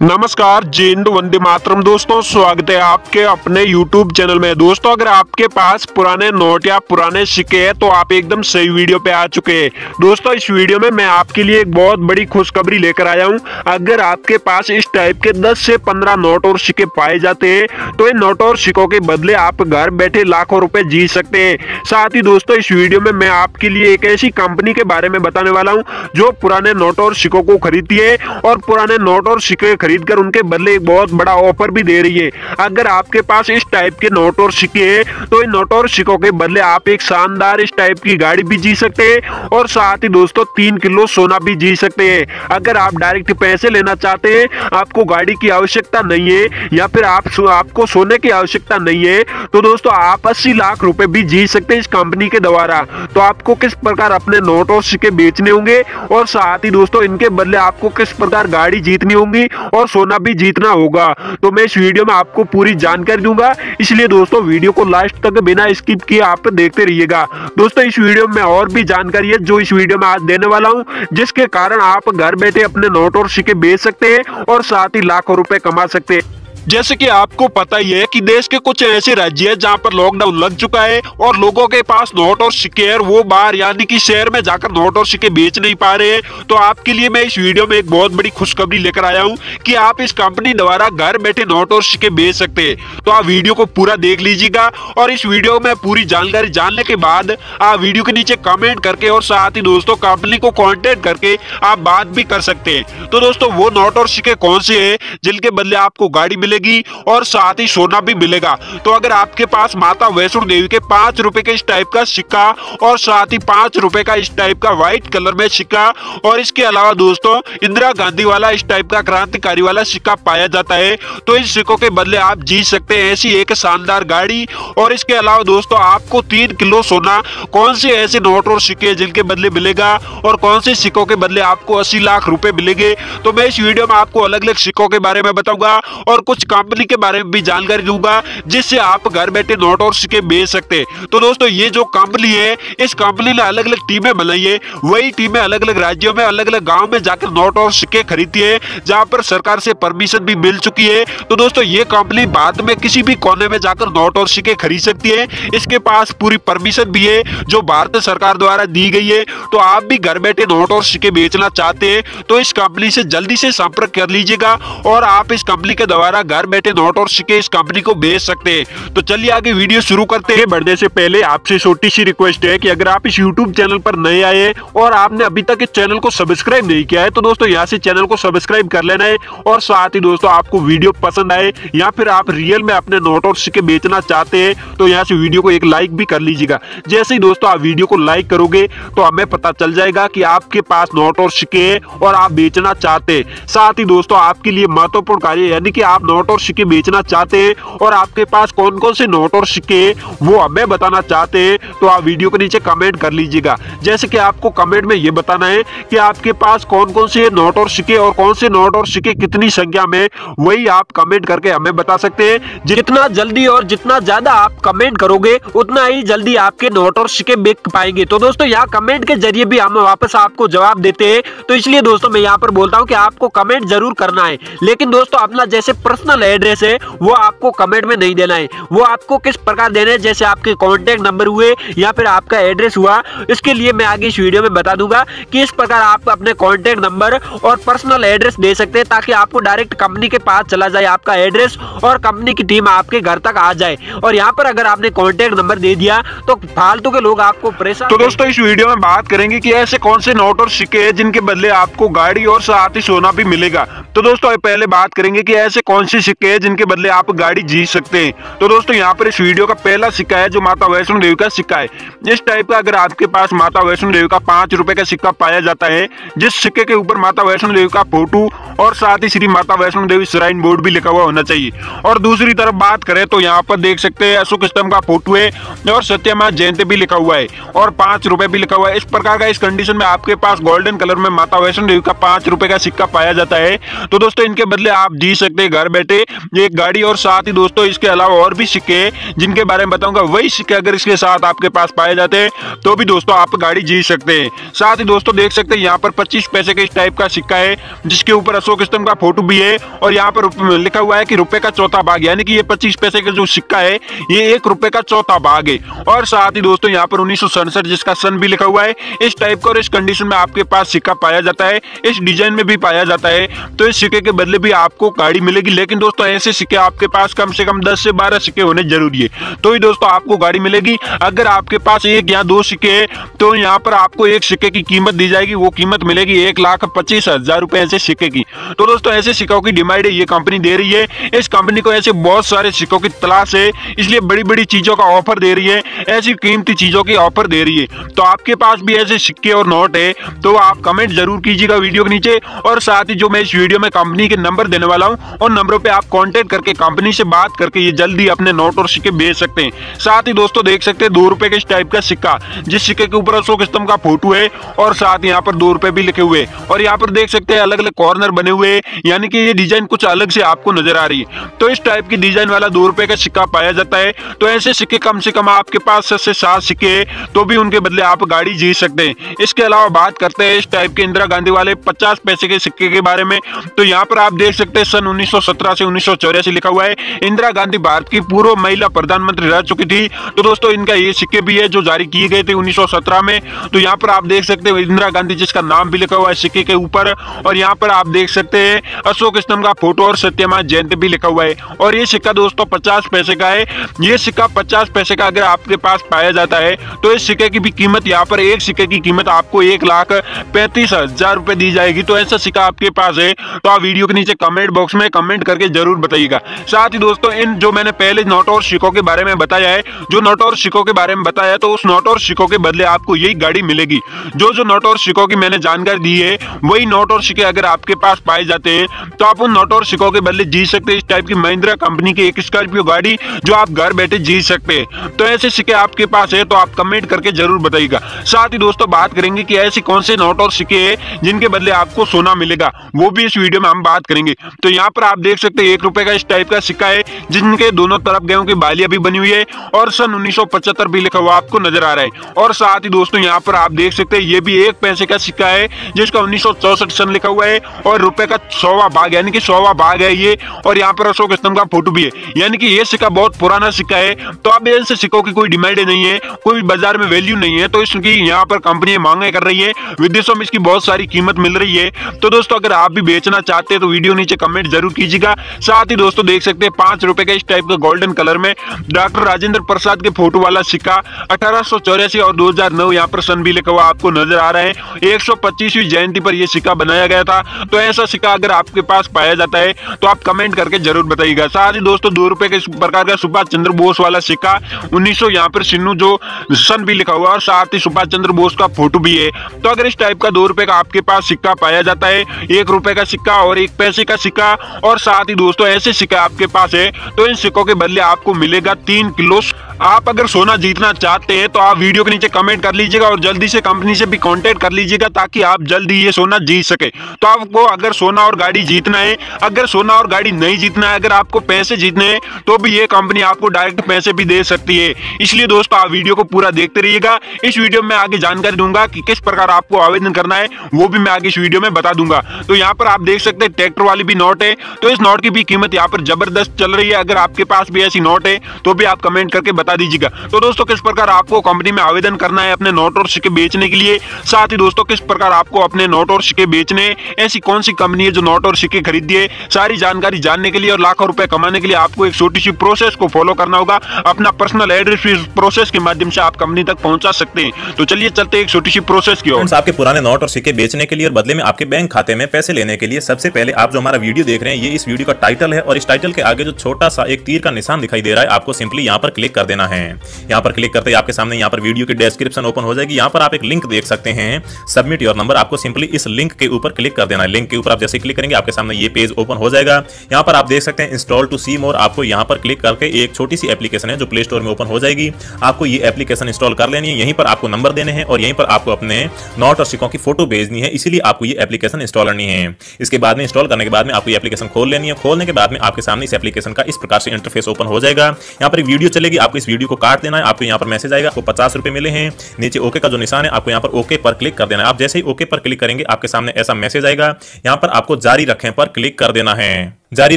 नमस्कार, जिंद वंदे मातरम दोस्तों, स्वागत है आपके अपने YouTube चैनल में। दोस्तों, अगर आपके पास पुराने नोट या पुराने सिक्के हैं तो आप एकदम सही वीडियो पे आ चुके हैं। दोस्तों, इस वीडियो में मैं आपके लिए एक बहुत बड़ी खुशखबरी लेकर आया हूँ। अगर आपके पास इस टाइप के 10 से 15 नोट और सिक्के पाए जाते हैं तो इन नोट और सिक्कों के बदले आप घर बैठे लाखों रुपए जीत सकते हैं। साथ ही दोस्तों, इस वीडियो में मैं आपके लिए एक ऐसी कंपनी के बारे में बताने वाला हूँ, जो पुराने नोट और सिक्कों को खरीदती है और पुराने नोट और सिक्के खरीद कर उनके बदले एक बहुत बड़ा ऑफ़र भी दे रही है। अगर आपके पास इस टाइप के नोट और सिक्के हैं तो इन नोट और सिक्कों के बदले आप एक शानदार इस टाइप की गाड़ी भी जी सकते हैं और साथ ही दोस्तों तीन किलो सोना भी जी सकते हैं। अगर आप डायरेक्ट पैसे लेना चाहते हैं, आपको गाड़ी की आवश्यकता नहीं है या फिर आप आपको सोने की आवश्यकता नहीं है तो दोस्तों आप अस्सी लाख रुपए भी जी सकते हैं इस कंपनी के द्वारा। तो आपको किस प्रकार अपने नोट और सिक्के बेचने होंगे और साथ ही दोस्तों इनके बदले आपको किस प्रकार गाड़ी जीतनी होगी और सोना भी जीतना होगा। तो मैं इस वीडियो में आपको पूरी जानकारी दूँगा। इसलिए दोस्तों, वीडियो को लास्ट तक बिना स्किप किए आप देखते रहिएगा। दोस्तों, इस वीडियो में और भी जानकारी है, जो इस वीडियो में आज देने वाला हूँ, जिसके कारण आप घर बैठे अपने नोट और सिक्के बेच सकते हैं और साथ ही लाखों रुपए कमा सकते हैं। जैसे कि आपको पता ही है कि देश के कुछ ऐसे राज्य है जहाँ पर लॉकडाउन लग चुका है और लोगों के पास नोट और सिक्के वो बाहर यानी कि शहर में जाकर नोट और सिक्के बेच नहीं पा रहे हैं। तो आपके लिए मैं इस वीडियो में एक बहुत बड़ी खुशखबरी लेकर आया हूँ कि आप इस कंपनी द्वारा घर बैठे नोट और सिक्के बेच सकते हैं। तो आप वीडियो को पूरा देख लीजिएगा और इस वीडियो में पूरी जानकारी जानने के बाद आप वीडियो के नीचे कमेंट करके और साथ ही दोस्तों कंपनी को कॉन्टेक्ट करके आप बात भी कर सकते हैं। तो दोस्तों, वो नोट और सिक्के कौन से है जिनके बदले आपको गाड़ी मिलेगी? मिलेगी और साथ ही सोना भी मिलेगा। तो अगर आपके पास माता वैष्णो देवी के पाँच रुपए के इस टाइप का सिक्का और साथ ही पाँच रुपए का इस टाइप का व्हाइट कलर में सिक्का और इसके अलावा दोस्तों, इंदिरा गांधी वाला इस टाइप का क्रांतिकारी वाला सिक्का पाया जाता है तो इन सिक्कों के बदले आप जीत सकते हैं ऐसी एक शानदार गाड़ी। और इसके अलावा दोस्तों, आपको तीन किलो सोना कौन से ऐसे नोट और सिक्के जिनके बदले मिलेगा और कौन से सिक्कों के बदले आपको अस्सी लाख रुपए मिलेंगे? तो मैं इस वीडियो में आपको अलग अलग सिक्कों के बारे में बताऊँगा और कुछ कंपनी के बारे में भी जानकारी दूँगा, जिससे आप घर बैठे नोट और सिक्के बेच सकते हैं। तो दोस्तों, ये जो कंपनी है, इस कंपनी ने अलग अलग टीमें बनाई है। वही टीमें अलग अलग राज्यों में अलग अलग गाँव में जाकर नोट और सिक्के खरीदती है, जहाँ पर सरकार से परमिशन भी मिल चुकी है। तो दोस्तों, ये कंपनी बाद में किसी भी कोने में जाकर नोट और सिक्के खरीद सकती है। इसके पास पूरी परमिशन भी है, जो भारत सरकार द्वारा दी गई है। तो आप भी घर बैठे नोट और सिक्के बेचना चाहते हैं तो इस कंपनी से जल्दी से संपर्क कर लीजिएगा और आप इस कंपनी के द्वारा घर बैठे नोट और सिक्के इस कंपनी को बेच सकते हैं। तो चलिए आगे वीडियो शुरू करते हैं। बढ़ने से पहले आपसे छोटी सी रिक्वेस्ट है कि अगर आप इस यूट्यूब चैनल पर नए आए और आपने अभी तक इस चैनल को सब्सक्राइब नहीं किया है तो दोस्तों यहाँ से चैनल को सब्सक्राइब कर लेना है और साथ ही दोस्तों आपको वीडियो पसंद आए या फिर आप रियल में अपने नोट और सिक्के बेचना चाहते हैं तो यहाँ से वीडियो को एक लाइक भी कर लीजिएगा। जैसे ही दोस्तों आप वीडियो को लाइक करोगे तो हमें पता चल जाएगा कि आपके पास नोट और सिक्के है और आप बेचना चाहते हैं। साथ ही दोस्तों आपके लिए महत्वपूर्ण कार्य यानी कि आप नोट और सिक्के बेचना चाहते हैं? और आपके पास कौन कौन से नोट और सिक्के वो हमें बताना चाहते हैं तो आप वीडियो के नीचे कमेंट कर लीजिएगा। जैसे कि आपको कमेंट में ये बताना है कि आपके पास कौन कौन से नोट और सिक्के और कौन से नोट और सिक्के कितनी संख्या में वही आप कमेंट करके हमें बता सकते हैं। जितना जल्दी और जितना ज़्यादा आप कमेंट करोगे, उतना ही जल्दी आपके नोट और सिक्के बिक पाएँगे। तो दोस्तों, यहाँ कमेंट के ज़रिए भी हम वापस आपको जवाब देते हैं। तो इसलिए दोस्तों, मैं यहाँ पर बोलता हूँ कि आपको कमेंट ज़रूर करना है। लेकिन दोस्तों, अपना जैसे पर्सनल एड्रेस है, वो आपको कमेंट में नहीं देना है। वो आपको किस प्रकार देना है, जैसे आपके कॉन्टेक्ट नंबर हुए या फिर आपका एड्रेस हुआ, इसके लिए मैं आगे इस वीडियो में बता दूँगा कि इस प्रकार आप अपने कॉन्टेक्ट नंबर और पर्सनल एड्रेस दे सकते हैं, ताकि आपको डायरेक्ट कंपनी के पास चला जाए आपका एड्रेस और कंपनी की टीम आपके घर तक आ जाए। और यहाँ पर अगर आपने कॉन्टेक्ट नंबर दे दिया तो फालतू के लोग आपको प्रेशर तो दोस्तों, इस वीडियो में बात करेंगे कि ऐसे कौन से नोट और सिक्के हैं जिनके बदले आपको गाड़ी और साथ ही सोना भी मिलेगा। तो दोस्तों, पहले बात करेंगे कि ऐसे कौन से सिक्के हैं जिनके बदले आप गाड़ी जीत सकते हैं। तो दोस्तों, यहाँ पर इस वीडियो का पहला सिक्का है जो माता वैष्णो देवी का सिक्का है। इस टाइप का अगर आपके पास माता वैष्णो देवी का पाँच रुपए का सिक्का पाया जाता है, जिस सिक्के के ऊपर माता वैष्णो देवी का फ़ोटो और साथ ही श्री माता वैष्णो देवी श्राइन बोर्ड भी लिखा हुआ होना चाहिए। और दूसरी तरफ़ बात करें तो यहाँ पर देख सकते हैं, अशोक स्तंभ का फ़ोटो है और सत्यमा जयंती भी लिखा हुआ है और पाँच रुपए भी लिखा हुआ है। इस प्रकार का इस कंडीशन में आपके पास गोल्डन कलर में माता वैष्णो देवी का पाँच रुपए का सिक्का पाया जाता है। तो दोस्तों, इनके बदले आप जी सकते हैं, घर बैठे थे एक गाड़ी और साथ ही दोस्तों इसके अलावा और भी सिक्के जिनके बारे में बताऊँगा, वही सिक्के अगर इसके साथ आपके पास पाए जाते हैं तो भी दोस्तों आप गाड़ी जीत सकते हैं। साथ ही दोस्तों देख सकते हैं, यहाँ पर पच्चीस पैसे के इस टाइप का सिक्का है, जिसके ऊपर अशोक स्तंभ का फ़ोटो भी है, और यहाँ पर लिखा हुआ है कि रुपए का चौथा भाग, यानी कि ये पच्चीस पैसे का जो सिक्का है, ये एक रुपए का चौथा भाग है। और साथ ही दोस्तों यहाँ पर उन्नीस सौ सड़सठ जिसका सन भी लिखा हुआ है, इस टाइप का और इस कंडीशन में आपके पास सिक्का पाया जाता है, इस डिज़ाइन में भी पाया जाता है तो इस सिक्के के बदले भी आपको गाड़ी मिलेगी लेकिन दोस्तों, ऐसे सिक्के आपके पास कम से कम दस से बारह सिक्के होने ज़रूरी है। तो ही दोस्तों, आपको गाड़ी मिलेगी। अगर आपके पास एक या दो सिक्के है तो यहाँ पर आपको एक सिक्के की कीमत दी जाएगी। वो कीमत मिलेगी एक लाख पच्चीस हज़ार रुपए ऐसे सिक्के की। तो दोस्तों, ऐसे सिक्कों की डिमांड ये कंपनी दे रही है। इस कंपनी को ऐसे बहुत सारे सिक्कों की तलाश है। इसलिए बड़ी बड़ी चीज़ों का ऑफ़र दे रही है। ऐसी कीमती चीज़ों की ऑफ़र दे रही है। तो आपके पास भी ऐसे सिक्के और नोट है तो आप कमेंट ज़रूर कीजिएगा वीडियो के नीचे। और साथ ही जो मैं इस वीडियो में कंपनी के नंबर देने वाला हूँ, उन नंबरों पे आप कॉन्टेक्ट करके कंपनी से बात करके ये जल्दी अपने नोट और सिक्के भेज सकते हैं। साथ ही दोस्तों देख सकते हैं, दो रुपए के इस टाइप का सिक्का, जिस सिक्के के ऊपर अशोक स्तंभ का फ़ोटो है, और साथ यहाँ पर दो रुपए भी लिखे हुए और यहाँ पर देख सकते हैं अलग अलग कॉर्नर बने हुए यानी कि ये डिज़ाइन कुछ अलग से आपको नज़र आ रही है। तो इस टाइप की डिज़ाइन वाला दो रुपए का सिक्का पाया जाता है। तो ऐसे सिक्के कम से कम आपके पास से सात सिक्के तो भी उनके बदले आप गाड़ी जीत सकते हैं। इसके अलावा बात करते हैं, इस टाइप के इंदिरा गांधी वाले पचास पैसे के सिक्के के बारे में। तो यहाँ पर आप देख सकते हैं, सन उन्नीस सौ सत्रह से उन्नीस लिखा हुआ है, इंदिरा गांधी भारत की पूर्व महिला प्रधानमंत्री रह चुकी थी। तो दोस्तों, इनका ये सिक्के भी है जो जारी किए गए थे उन्नीस में। तो यहाँ पर आप देख सकते हैं, इंदिरा गांधी जिसका नाम भी लिखा हुआ है सिक्के के ऊपर। और यहाँ पर आप देख सकते हैं, अशोक स्तंभ का फ़ोटो और सत्यमा जयंती भी लिखा हुआ है। और ये सिक्का दोस्तों, पचास पैसे का है। ये सिक्का पचास पैसे का अगर आपके पास पाया जाता है तो इस सिक्के की भी कीमत यहाँ पर एक सिक्के की कीमत आपको एक लाख पैंतीस हज़ार रुपए दी जाएगी। तो ऐसा सिक्का आपके पास है तो आप वीडियो के नीचे कमेंट बॉक्स में कमेंट करके ज़रूर बताइएगा। साथ ही दोस्तों, इन जो मैंने पहले नोट और सिक्कों के बारे में बताया है, जो नोट और सिक्कों के बारे में बताया तो उस नोट और सिक्कों के बदले आपको यही गाड़ी मिलेगी। जो जो नोट और सिक्कों की मैंने जानकारी दी है, वही नोट और सिक्के अगर आपके पास पाए जाते हैं तो आप उन नोट और सिक्कों के बदले जीत सकते हैं। इस टाइप की महिंद्रा कंपनी की एक स्कॉर्पियो गाड़ी, जो आप घर बैठे जीत सकते हैं। तो ऐसे सिक्के आपके पास है तो आप कमेंट करके ज़रूर बताइएगा। साथ ही दोस्तों, बात करेंगे कि ऐसे कौन से नोट और सिक्के हैं, जिनके बदले आपको सोना मिलेगा। वो भी इस वीडियो में हम बात करेंगे। तो यहाँ पर आप देख सकते हैं एक रुपए का इस टाइप का सिक्का है, जिनके दोनों तरफ़ गेहूँ की बालियाँ भी बनी हुई है और सन उन्नीस सौ पचहत्तर भी लिखा हुआ आपको नज़र आ रहा है। और साथ ही दोस्तों, यहाँ पर आप देख सकते हैं, ये भी एक पैसे का सिक्का है, जिसका उन्नीस सन लिखा हुआ है और रुपए का सौवा भाग, यानी कि सौवा भाग है ये, और यहाँ पर अशोक स्तंभ का फ़ोटो भी है। यानी कि ये सिक्का बहुत पुराना सिक्का है तो अब ऐसे सिक्कों की कोई डिमांड नहीं है, कोई बाज़ार में वैल्यू नहीं है तो इसकी यहाँ पर कंपनी मांगे कर रही है। विदेशों में इसकी बहुत सारी कीमत मिल रही है। तो दोस्तों, अगर आप भी बेचना चाहते हैं तो वीडियो नीचे कमेंट ज़रूर कीजिएगा। साथ ही दोस्तों देख सकते हैं, पाँच रुपए का इस टाइप का गोल्डन कलर में डॉक्टर राजेंद्र प्रसाद के फ़ोटो वाला सिक्का अठारह और दो यहाँ पर सन भी लिखा हुआ आपको नज़र आ रहा है। एक सौ जयंती पर यह सिक्का बनाया गया था। तो ऐसा सिक्का अगर आपके पास पाया जाता है तो आप कमेंट करके ज़रूर बताइएगा। साथ ही दोस्तों दो रुपए के प्रकार का सुभाष चंद्र बोस वाला सिक्का उन्नीस सौ यहाँ पर सिन्नू जो सन भी लिखा हुआ और साथ ही सुभाष चंद्र बोस का फ़ोटो भी है। तो अगर इस टाइप का दो रुपए का आपके पास सिक्का पाया जाता है, एक रुपए का सिक्का और एक पैसे का सिक्का, और साथ ही दोस्तों, ऐसे सिक्का आपके पास है तो इन सिक्कों के बदले आपको मिलेगा तीन किलो आप अगर सोना जीतना चाहते हैं तो आप वीडियो के नीचे कमेंट कर लीजिएगा और जल्दी से कंपनी से भी कांटेक्ट कर लीजिएगा ताकि आप जल्दी ये सोना जीत सके। तो आपको अगर सोना और गाड़ी जीतना है, अगर सोना और गाड़ी नहीं जीतना है, अगर आपको पैसे जीतने हैं तो भी ये कंपनी आपको डायरेक्ट पैसे भी दे सकती है। इसलिए दोस्तों, आप वीडियो को पूरा देखते रहिएगा। इस वीडियो में आगे जानकारी दूँगा कि किस प्रकार आपको आवेदन करना है, वो भी मैं आगे इस वीडियो में बता दूँगा। तो यहाँ पर आप देख सकते हैं, ट्रैक्टर वाली भी नोट है। तो इस नोट की भी कीमत यहाँ पर ज़बरदस्त चल रही है। अगर आपके पास भी ऐसी नोट है तो भी आप कमेंट करके बता दीजिएगा। तो दोस्तों, किस प्रकार आपको कंपनी में आवेदन करना है अपने नोट और सिक्के बेचने के लिए? साथ ही दोस्तों, किस प्रकार आपको अपने नोट और सिक्के बेचने ऐसी कौन सी कंपनी है जो नोट और सिक्के खरीदी है? सारी जानकारी जानने के लिए और लाखों रुपए कमाने के लिए आपको एक छोटी सी प्रोसेस को फॉलो करना होगा। अपना पर्सनल एड्रेस प्रोसेस के माध्यम से आप कंपनी तक पहुँचा सकते हैं। तो चलिए चलते एक छोटी सी प्रोसेस की ओर। आपके पुराने नोट और सिक्के बेचने के लिए और बदले में आपके बैंक खाते में पैसे लेने के लिए सबसे पहले आप जो हमारा वीडियो देख रहे हैं, ये इस वीडियो का टाइटल है और इस टाइटल के आगे जो छोटा सा एक तीर का निशान दिखाई दे रहा है, आपको सिंपली यहाँ पर क्लिक कर देना है। यहाँ पर क्लिक करते ही आपके सामने यहाँ पर वीडियो की डिस्क्रिप्शन ओपन हो जाएगी। यहाँ पर आप एक लिंक देख सकते हैं। सबमिट योर नंबर आपको सिंपली इस लिंक के ऊपर क्लिक कर देना है। लिंक के ऊपर आप जैसे क्लिक करेंगे, आपके सामने ये पेज ओपन हो जाएगा। यहाँ पर आप देख सकते हैं इंस्टॉल टू सी मोर आपको यहाँ पर क्लिक करके एक छोटी सी एप्लीकेशन है जो प्ले स्टोर में ओपन हो जाएगी। आपको ये एप्लीकेशन इंस्टॉल कर लेनी है। यहीं पर आपको नंबर देने हैं और यहीं पर आपको अपने नोट और सिक्कों की फ़ोटो भेजनी है। इसीलिए आपको ये एप्लीकेशन इंस्टॉल करनी है। इसके बाद में इंस्टॉल करने के बाद में आपको ये एप्लीकेशन खोल लेनी है। खोलने के बाद में आपके सामने इस एप्लीकेशन का इस प्रकार से इंटरफेस ओपन हो जाएगा। यहाँ पर वीडियो चलेगी, आपको इस वीडियो को काट देना है, आपको यहाँ पर मैसेज आएगा, आपको पचास रुपए मिले हैं। नीचे ओके का जो निशान है, आपको यहाँ पर ओके पर क्लिक कर देना है। आप जैसे ही ओके पर क्लिक करेंगे, आपके सामने ऐसा मैसेज आएगा। यहाँ पर आपको जारी रखें पर क्लिक कर देना है। जारी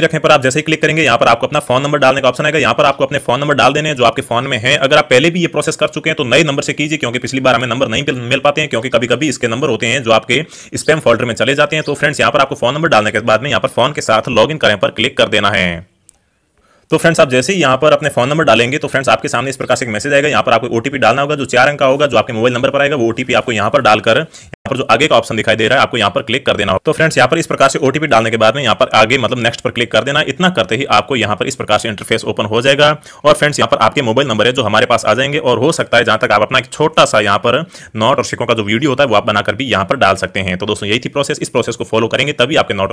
रखें, पर आप जैसे ही क्लिक करेंगे, यहाँ पर आपको अपना फ़ोन नंबर डालने का ऑप्शन आएगा। यहाँ पर आपको अपने फ़ोन नंबर डाल देने हैं, जो आपके फ़ोन में है। अगर आप पहले भी ये प्रोसेस कर चुके हैं तो नए नंबर से कीजिए, क्योंकि पिछली बार हमें नंबर नहीं मिल पाते हैं, क्योंकि कभी कभी इसके नंबर होते हैं जो आपके स्पैम फोल्डर में चले जाते हैं। तो फ्रेंड्स यहाँ पर आपको फ़ोन नंबर डालने के बाद में यहाँ पर फ़ोन के साथ लॉग इन करें, पर क्लिक कर देना है। तो फ्रेंड्स आप जैसे ही यहाँ पर अपने फ़ोन नंबर डालेंगे तो फ्रेंड्स आपके सामने इस प्रकार से एक मैसेज आएगा। यहाँ पर आपको ओटीपी डालना होगा, जो चार अंक का होगा, जो आपके मोबाइल नंबर पर आएगा, वो ओटीपी आपको यहाँ पर डालकर पर जो आगे का ऑप्शन दिखाई दे रहा है, आपको यहाँ पर क्लिक कर देना हो तो फ्रेंड्स यहाँ पर इस प्रकार से ओटीपी डालने के बाद में यहाँ पर आगे मतलब नेक्स्ट पर क्लिक कर देना। इतना करते ही आपको यहाँ पर इस प्रकार से इंटरफेस ओपन हो जाएगा। और फ्रेंड्स यहाँ पर आपके मोबाइल नंबर है जो हमारे पास आ जाएँगे और हो सकता है जहाँ तक आप अपना छोटा सा यहाँ पर नोट और सिक्कों का जो वीडियो होता है वो आप बनाकर भी यहाँ पर डाल सकते हैं। तो दोस्तों, यही थी प्रोसेस इस प्रोसेस को फॉलो करेंगे, तभी आपके नोट